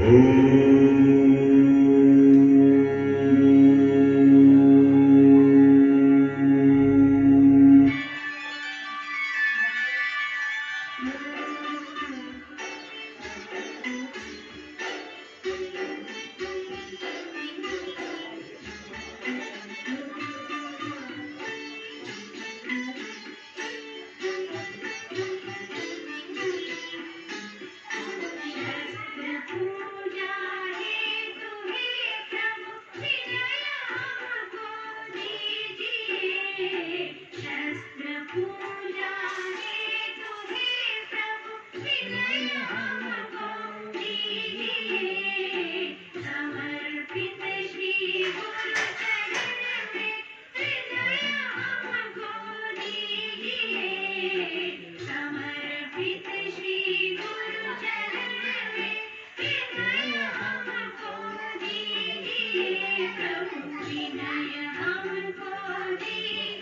Amém. Jesus, Jesus, you're coming for me.